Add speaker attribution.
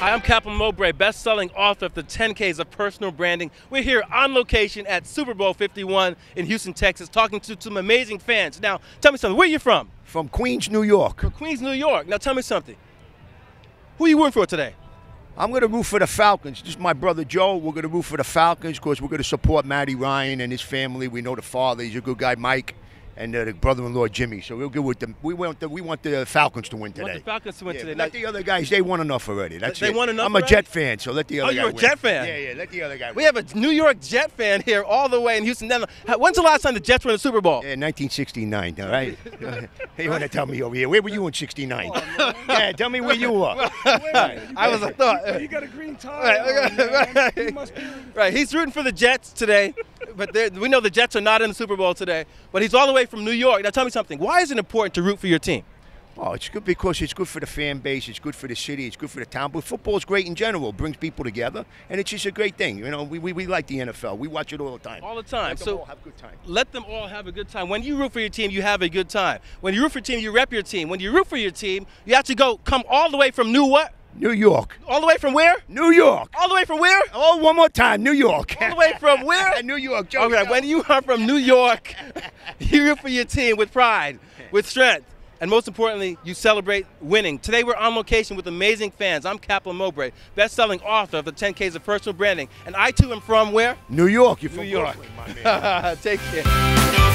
Speaker 1: I'm Kaplan Mobray, best-selling author of the 10Ks of personal branding. We're here on location at Super Bowl 51 in Houston, Texas, talking to some amazing fans. Now, tell me something. Where are you from?
Speaker 2: From Queens, New York.
Speaker 1: From Queens, New York. Now, tell me something. Who are you rooting for today?
Speaker 2: I'm going to root for the Falcons. This is my brother Joe. We're going to root for the Falcons because we're going to support Matty Ryan and his family. We know the father; he's a good guy, Mike and uh, the brother-in-law Jimmy. So we'll go with them. We want the we want the Falcons to win today.
Speaker 1: Want the Falcons to win
Speaker 2: yeah,
Speaker 1: today.
Speaker 2: Let the other guys. They won enough already. That's
Speaker 1: they
Speaker 2: it.
Speaker 1: won enough.
Speaker 2: I'm a
Speaker 1: already?
Speaker 2: Jet fan, so let the other. Guys.
Speaker 1: Oh,
Speaker 2: guy
Speaker 1: you're a
Speaker 2: win.
Speaker 1: Jet fan.
Speaker 2: Yeah, yeah. Let the other guy.
Speaker 1: We have a New York Jet fan here, all the way in Houston. Now, When's the last time the Jets won the Super Bowl?
Speaker 2: Yeah, 1969. All right. hey, you want to tell me over here? Where were you in '69? yeah, tell me where you were.
Speaker 1: I was a thought.
Speaker 3: You got a green tie.
Speaker 1: Right,
Speaker 3: on, man.
Speaker 1: right.
Speaker 3: You must be
Speaker 1: Right, he's rooting for the Jets today, but we know the Jets are not in the Super Bowl today. But he's all the way from New York. Now, tell me something. Why is it important to root for your team?
Speaker 2: Oh, it's good because it's good for the fan base, it's good for the city, it's good for the town. But football is great in general, it brings people together, and it's just a great thing. You know, we, we, we like the NFL, we watch it all the time.
Speaker 1: All the time.
Speaker 2: Let them
Speaker 1: So
Speaker 2: all have a good time.
Speaker 1: let them all have a good time. When you root for your team, you have a good time. When you root for your team, you rep your team. When you root for your team, you have to go come all the way from New what?
Speaker 2: New York,
Speaker 1: All the way from where?
Speaker 2: New York.
Speaker 1: All the way from where?
Speaker 2: Oh, one more time, New York.
Speaker 1: All the way from where?
Speaker 2: New York. Joe,
Speaker 1: Okay, when you are from New York, you root for your team with pride, with strength, and most importantly, you celebrate winning. Today we're on location with amazing fans. I'm Kaplan Mobray, best-selling author of the 10Ks of Personal Branding, and I too am from where?
Speaker 2: New York, you're
Speaker 1: New
Speaker 2: from
Speaker 1: York.
Speaker 2: Brooklyn, my man.
Speaker 1: Take care.